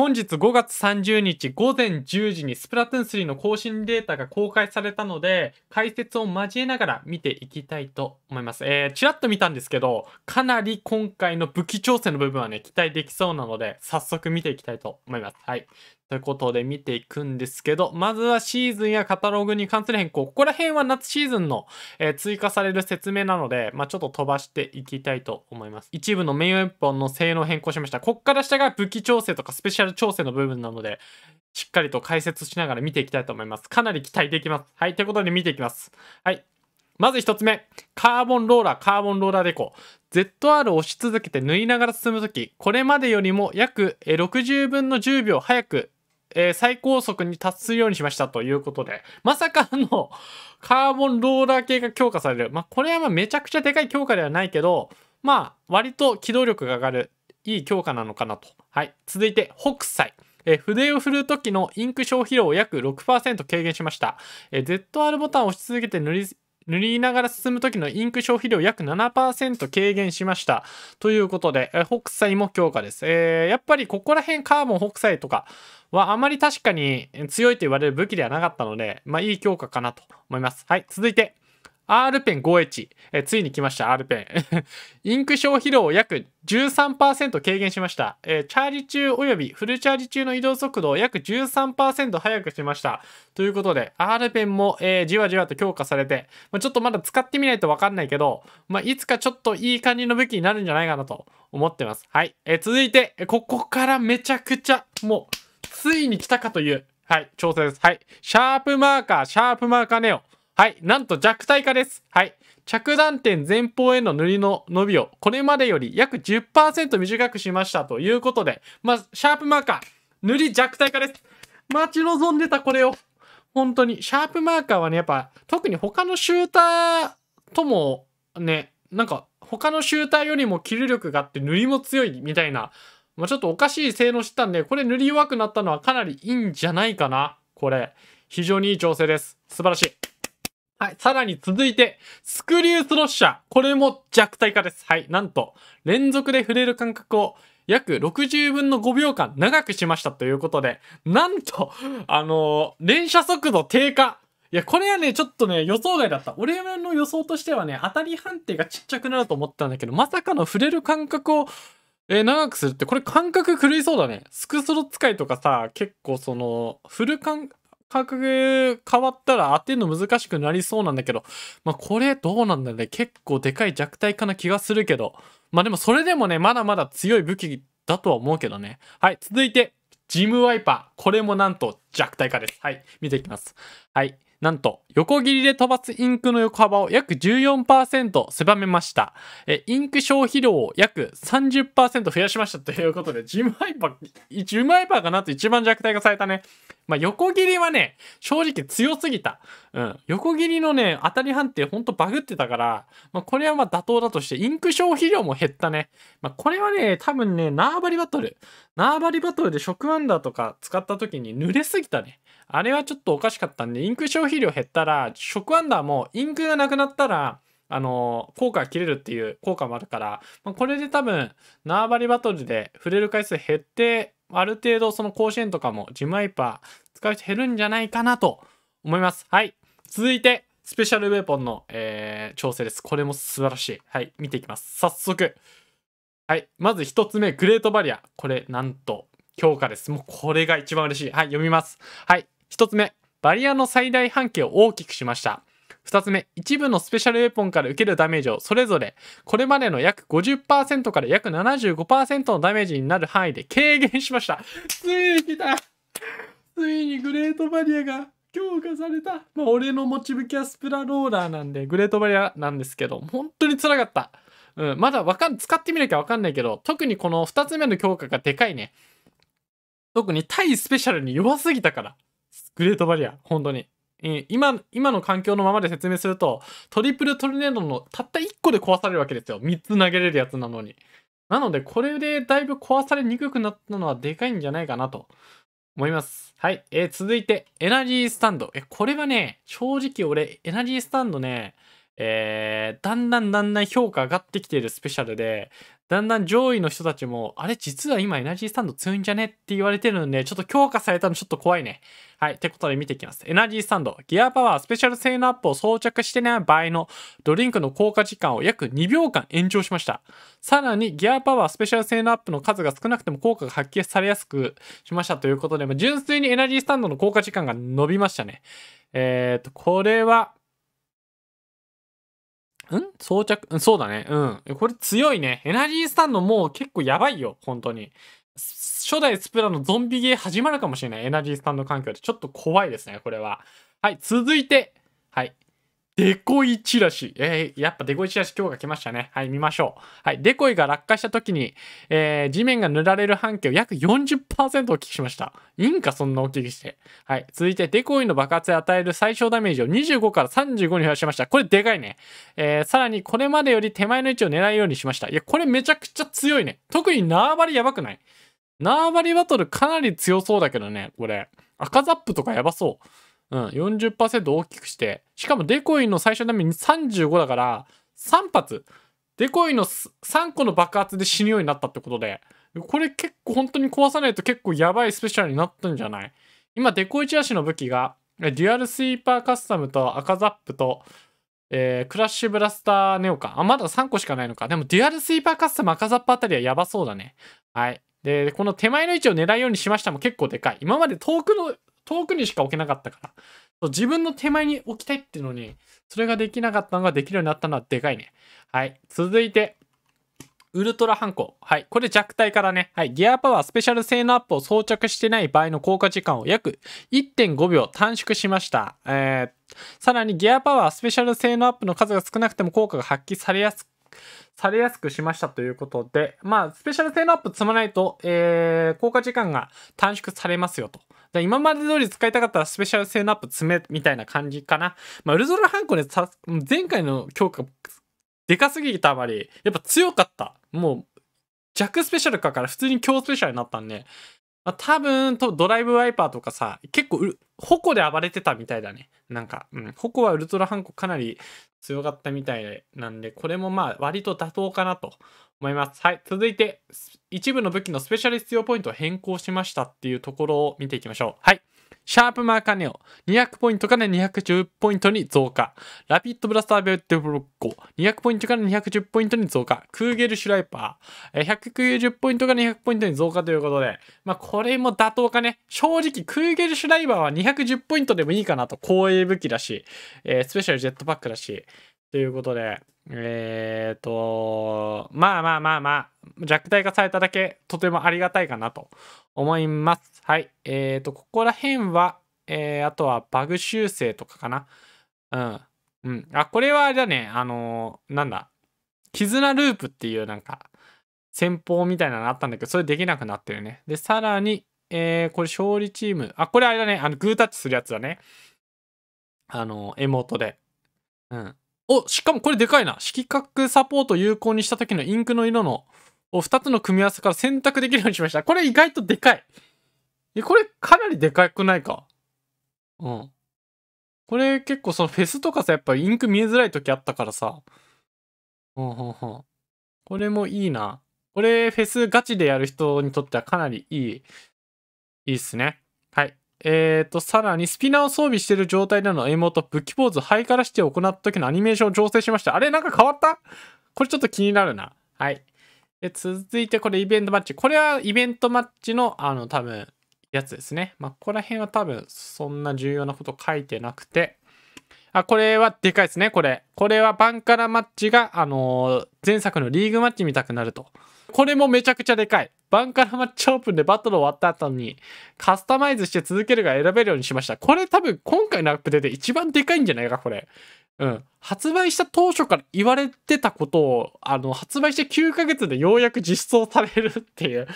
本日5月30日午前10時にスプラトゥーン3の更新データが公開されたので、解説を交えながら見ていきたいと思います。えー、ちらっと見たんですけど、かなり今回の武器調整の部分はね、期待できそうなので、早速見ていきたいと思います。はい。ということで見ていくんですけど、まずはシーズンやカタログに関する変更。ここら辺は夏シーズンの、え、追加される説明なので、まあ、ちょっと飛ばしていきたいと思います。一部のメインウェポンの性能変更しました。こっから下が武器調整とかスペシャル調整の部分なので、しっかりと解説しながら見ていきたいと思います。かなり期待できます。はい。ということで見ていきます。はい。まず一つ目。カーボンローラー、カーボンローラーデコ。ZR を押し続けて縫いながら進むとき、これまでよりも約60分の10秒早くえー、最高速に達するようにしましたということで、まさかのカーボンローラー系が強化される。まあ、これはまめちゃくちゃでかい強化ではないけど、まあ、割と機動力が上がる、いい強化なのかなと。はい。続いて、北斎。え、筆を振る時のインク消費量を約6%軽減しました。え、ZR ボタンを押し続けて塗り塗りながら進む時のインク消費量約7%軽減しました。ということで、え北斎も強化です。えー、やっぱりここら辺カーボン北斎とかはあまり確かに強いと言われる武器ではなかったので、まあいい強化かなと思います。はい、続いて、R ペン 5H、えついに来ました、R ペン。インク消費量を約13%軽減しました。え、チャージ中及びフルチャージ中の移動速度を約13%速くしました。ということで、R ペンも、えー、じわじわと強化されて、まあ、ちょっとまだ使ってみないとわかんないけど、まあ、いつかちょっといい感じの武器になるんじゃないかなと思ってます。はい。え、続いて、ここからめちゃくちゃ、もう、ついに来たかという、はい、調整です。はい。シャープマーカー、シャープマーカーネオ。はい。なんと弱体化です。はい。着弾点前方への塗りの伸びを、これまでより約10%短くしましたということで、まあ、シャープマーカー、塗り弱体化です。待ち望んでたこれを。本当に。シャープマーカーはね、やっぱ、特に他のシューターとも、ね、なんか、他のシューターよりもキル力があって塗りも強いみたいな、まあ、ちょっとおかしい性能してたんで、これ塗り弱くなったのはかなりいいんじゃないかな。これ。非常にいい調整です。素晴らしい。はい。さらに続いて、スクリュースロッシャー。これも弱体化です。はい。なんと、連続で触れる間隔を約60分の5秒間長くしましたということで、なんと、あのー、連射速度低下。いや、これはね、ちょっとね、予想外だった。俺の予想としてはね、当たり判定がちっちゃくなると思ったんだけど、まさかの触れる間隔を、えー、長くするって、これ感覚狂いそうだね。スクスロ使いとかさ、結構その、フル感、格変わったら当てるの難しくなりそうなんだけど、まあこれどうなんだね。結構でかい弱体化な気がするけど、まあでもそれでもね、まだまだ強い武器だとは思うけどね。はい、続いて、ジムワイパー。これもなんと弱体化です。はい、見ていきます。はい。なんと、横切りで飛ばすインクの横幅を約14%狭めました。え、インク消費量を約30%増やしましたということで、ジムワイパー、ジムワイパーかなと一番弱体化されたね。まあ、横切りはね、正直強すぎた。うん。横切りのね、当たり判定ほんとバグってたから、まあ、これはま妥当だとして、インク消費量も減ったね。まあ、これはね、多分ね、縄張りバトル。縄張りバトルで食アンダーとか使った時に濡れすぎたね。あれはちょっとおかしかったんで、インク消費量減ったら、食アンダーもインクがなくなったら、あの、効果が切れるっていう効果もあるから、まあ、これで多分、縄張りバトルで触れる回数減って、ある程度その甲子園とかもジムワイパー使う人減るんじゃないかなと思います。はい。続いて、スペシャルウェポンの、えー、調整です。これも素晴らしい。はい。見ていきます。早速。はい。まず一つ目、グレートバリア。これ、なんと、強化です。もうこれが一番嬉しい。はい。読みます。はい。一つ目、バリアの最大半径を大きくしました。2つ目、一部のスペシャルウェポンから受けるダメージをそれぞれ、これまでの約50%から約75%のダメージになる範囲で 軽減しました。ついに来たついにグレートバリアが強化された。まあ、俺の持ち武器はスプラローラーなんで、グレートバリアなんですけど、本当に辛かった。うん、まだわかん、使ってみなきゃわかんないけど、特にこの2つ目の強化がでかいね。特に対スペシャルに弱すぎたから。グレートバリア、本当に。今、今の環境のままで説明すると、トリプルトルネードのたった1個で壊されるわけですよ。3つ投げれるやつなのに。なので、これでだいぶ壊されにくくなったのはでかいんじゃないかなと思います。はい。えー、続いて、エナジースタンド。え、これはね、正直俺、エナジースタンドね、えー、だんだんだんだん評価上がってきているスペシャルで、だんだん上位の人たちも、あれ実は今エナジースタンド強いんじゃねって言われてるんで、ちょっと強化されたのちょっと怖いね。はい。ってことで見ていきます。エナジースタンド。ギアパワー、スペシャル性能アップを装着してない場合のドリンクの効果時間を約2秒間延長しました。さらに、ギアパワー、スペシャル性能アップの数が少なくても効果が発揮されやすくしましたということで、まあ、純粋にエナジースタンドの効果時間が伸びましたね。えっ、ー、と、これは、ん？装着、そうだね。うん。これ強いね。エナジースタンドもう結構やばいよ。本当に。初代スプラのゾンビゲー始まるかもしれない。エナジースタンド環境で。ちょっと怖いですね、これは。はい、続いて。はい。デコイチラシ。えー、やっぱデコイチラシ今日が来ましたね。はい、見ましょう。はい、デコイが落下した時に、えー、地面が塗られる半径を約40%お聞きしました。いいんか、そんなお聞きして。はい、続いて、デコイの爆発で与える最小ダメージを25から35に増やしました。これでかいね。えー、さらに、これまでより手前の位置を狙うようにしました。いや、これめちゃくちゃ強いね。特に縄張りやばくない縄張りバトルかなり強そうだけどね、これ。赤ザップとかやばそう。うん、40%大きくして、しかもデコイの最小のダメに35だから、3発、デコイの3個の爆発で死ぬようになったってことで、これ結構本当に壊さないと結構やばいスペシャルになったんじゃない？今、デコイチラシの武器が、デュアルスイーパーカスタムと赤ザップと、えー、クラッシュブラスターネオか。あ、まだ3個しかないのか。でも、デュアルスイーパーカスタム赤ザップあたりはやばそうだね。はい。で、この手前の位置を狙うようにしましたも結構でかい。今まで遠くの遠くにしか置けなかったから。自分の手前に置きたいっていうのに、それができなかったのができるようになったのはでかいね。はい。続いて、ウルトラハンコ。はい。これ弱体からね。はい。ギアパワースペシャル性能アップを装着してない場合の効果時間を約1.5秒短縮しました。えー、さらにギアパワースペシャル性能アップの数が少なくても効果が発揮されやすくされやすくしましたということで、まあ、スペシャル性能アップ積まないと、えー、効果時間が短縮されますよと。今まで通り使いたかったらスペシャル性のアップ詰めみたいな感じかな。まあ、ウルゾラハンコネ、前回の強化、でかすぎたあまり、やっぱ強かった。もう、弱スペシャルかから普通に強スペシャルになったんで、まあ、多分と、ドライブワイパーとかさ、結構、矛で暴れてたみたいだね。なんか、うん、矛はウルトラハンコかなり強かったみたいなんで、これもまあ、割と妥当かなと思います。はい。続いて、一部の武器のスペシャル必要ポイントを変更しましたっていうところを見ていきましょう。はい。シャープマーカーネオ、200ポイントから210ポイントに増加。ラピッドブラスターベルトブロッコ、200ポイントから210ポイントに増加。クーゲルシュライパー、190ポイントから200ポイントに増加ということで、まあこれも妥当かね。正直、クーゲルシュライバーは210ポイントでもいいかなと。光栄武器だし、えー、スペシャルジェットパックだし、ということで、えっ、ー、と、まあまあまあまあ、弱体化されただけとてもありがたいかなと思います。はい。えっ、ー、と、ここら辺は、えー、あとはバグ修正とかかな。うん。うん。あ、これはあれだね、あのー、なんだ。絆ループっていうなんか、戦法みたいなのあったんだけど、それできなくなってるね。で、さらに、えー、これ勝利チーム。あ、これあれだね、あの、グータッチするやつだね。あの、エモートで。うん。お、しかもこれでかいな。色角サポート有効にした時のインクの色のを2つの組み合わせから選択できるようにしました。これ意外とでかい。え、これかなりでかくないか？うん。これ結構そのフェスとかさ、やっぱインク見えづらい時あったからさ。うんうんうん。これもいいな。これフェスガチでやる人にとってはかなりいい、いいっすね。はい。えーと、さらにスピナーを装備している状態でのエモート、武器ポーズ、ハイカラシティを行った時のアニメーションを調整しました。あれなんか変わった？これちょっと気になるな。はい。で、続いてこれイベントマッチ。これはイベントマッチの、あの、多分、やつですね。まあ、ここら辺は多分、そんな重要なこと書いてなくて。あ、これはでかいですね、これ。これはバンカラマッチが、あのー、前作のリーグマッチみたくなると。これもめちゃくちゃでかい。バンカラマッチオープンでバトル終わった後にカスタマイズして続けるが選べるようにしました。これ多分今回のアップデートで一番でかいんじゃないか、これ。うん。発売した当初から言われてたことを、あの、発売して9ヶ月でようやく実装されるっていう。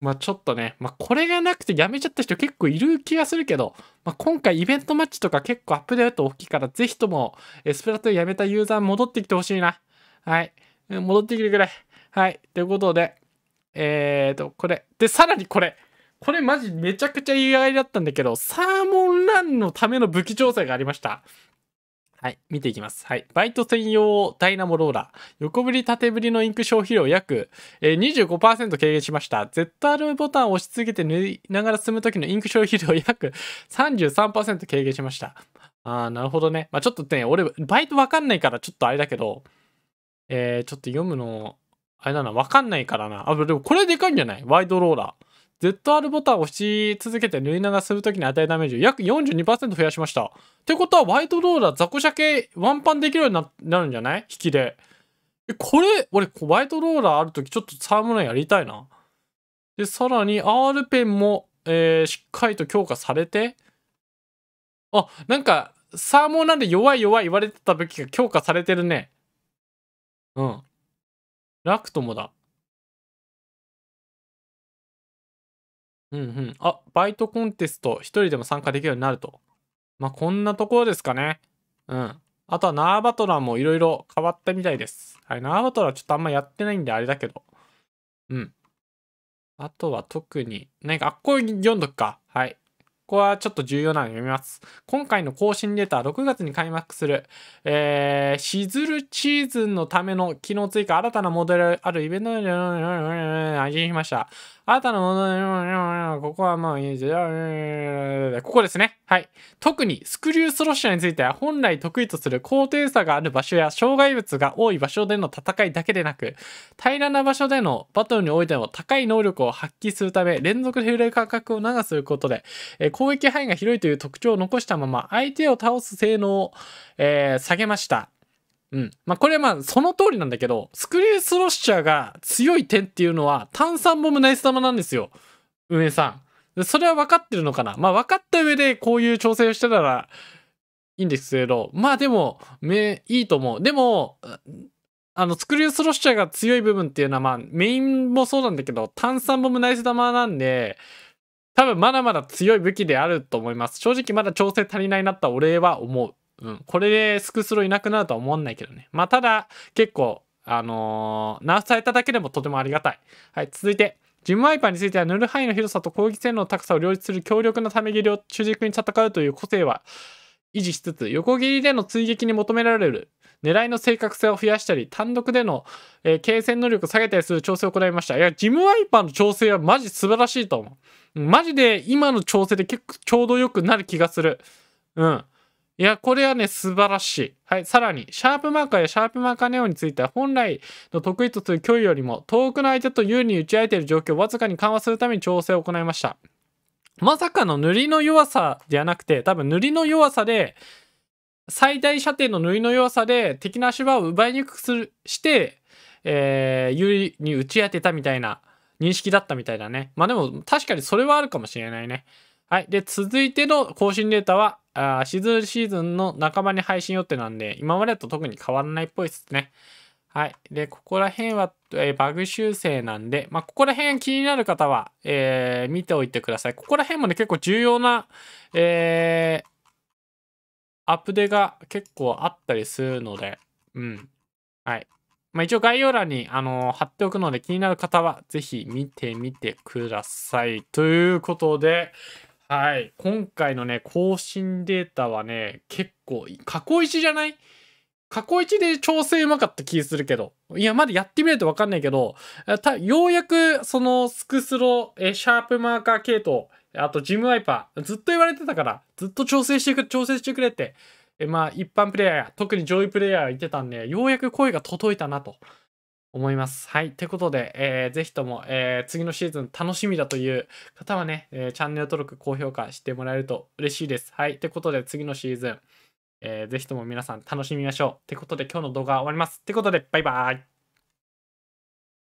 まあちょっとね、まあこれがなくてやめちゃった人結構いる気がするけど、まあ今回イベントマッチとか結構アップデート大きいから、ぜひともエスプラトゥーンやめたユーザー戻ってきてほしいな。はい。戻ってきてくれ。はい。ということで、えーと、これ。で、さらにこれ。これマジめちゃくちゃ意外だったんだけど、サーモンランのための武器調整がありました。はい、見ていきます。はい。バイト専用ダイナモローラー。横振り縦振りのインク消費量約、えー、25%軽減しました。ZR ボタンを押し続けて縫いながら進む時のインク消費量約33%軽減しました。あー、なるほどね。まあちょっとね、俺、バイトわかんないからちょっとあれだけど、えー、ちょっと読むの、あれだな、わかんないからな。あ、でもこれでかいんじゃない？ワイドローラー。ZR ボタンを押し続けて縫いながらするときに与えダメージを約42%増やしました。ってことは、ワイドローラー、雑魚鮭、ワンパンできるようになるんじゃない？引きで。え、これ、俺、ワイドローラーあるときちょっとサーモナやりたいな。で、さらに R ペンも、えー、しっかりと強化されて、あ、なんか、サーモナで弱い弱い言われてた武器が強化されてるね。うん。ラクトもだ。うんうん。あ、バイトコンテスト、一人でも参加できるようになると。まあ、こんなところですかね。うん。あとは縄バトラーもいろいろ変わったみたいです。はい、縄バトラーちょっとあんまやってないんであれだけど。うん。あとは特に、何か、あっこ読んどくか。はい。ここはちょっと重要なの読みます。今回の更新データは6月に開幕する、えー、シズルシーズンのための機能追加、新たなモデルあるイベントで、味にしました。新たなモデル、ここはもういいですよ。ここですね。はい。特にスクリュースロッシャーについては本来得意とする高低差がある場所や障害物が多い場所での戦いだけでなく、平らな場所でのバトルにおいても高い能力を発揮するため、連続で触れる価格を長することで、え攻撃範囲が広いという特徴を残したまま、相手を倒す性能を、えー下げました。うん。まあ、これはまあ、その通りなんだけど、スクリュースロッシャーが強い点っていうのは、炭酸ボムナイス玉なんですよ。運営さん。それは分かってるのかな？まあ、分かった上でこういう調整をしてたらいいんですけど、まあでも、め、いいと思う。でも、あの、スクリュースロッシャーが強い部分っていうのは、まあ、メインもそうなんだけど、炭酸ボムナイス玉なんで、多分まだまだ強い武器であると思います。正直まだ調整足りないなとは俺は思う。うん。これでスクスロいなくなるとは思わないけどね。まあただ、結構、あのー、ナーフされただけでもとてもありがたい。はい、続いて。ジムワイパーについては塗る範囲の広さと攻撃性能の高さを両立する強力なため切りを主軸に戦うという個性は維持しつつ、横切りでの追撃に求められる狙いの正確性を増やしたり、単独での、えー、継戦能力を下げたりする調整を行いました。いや、ジムワイパーの調整はマジ素晴らしいと思う。マジで今の調整で結構ちょうどよくなる気がする。うん。いや、これはね、素晴らしい。はい。さらに、シャープマーカーやシャープマーカーネオンについては、本来の得意とする距離よりも、遠くの相手と有利に打ち合えている状況をわずかに緩和するために調整を行いました。まさかの塗りの弱さではなくて、多分塗りの弱さで、最大射程の塗りの弱さで敵の足場を奪いにくくするして、えー、有利に打ち当てたみたいな認識だったみたいだね。まあでも確かにそれはあるかもしれないね。はい。で、続いての更新データは、あシズンシーズンの半ばに配信予定なんで、今までと特に変わらないっぽいですね。はい。で、ここら辺は、えーバグ修正なんで、まあ、ここら辺気になる方は、えー見ておいてください。ここら辺もね、結構重要な、えーアップデが結構あったりするので、うん。はい。まあ、一応概要欄に、あの貼っておくので気になる方はぜひ見てみてください。ということで、はい。今回のね、更新データはね、結構、過去一じゃない？過去一で調整うまかった気するけど。いや、まだやってみないとわかんないけど、たようやく、その、スクスロ、えシャープマーカー系統、あとジムワイパー、ずっと言われてたから、ずっと調整してくれ、調整してくれって、えまあ、一般プレイヤーや、特に上位プレイヤーが言ってたんで、ようやく声が届いたなと思います。はい。ということで、えーぜひとも、えー次のシーズン楽しみだという方はね、えーチャンネル登録、高評価してもらえると嬉しいです。はい。ということで、次のシーズン、えーぜひとも皆さん楽しみましょう。ってことで、今日の動画は終わります。ってことで、バイバーイ。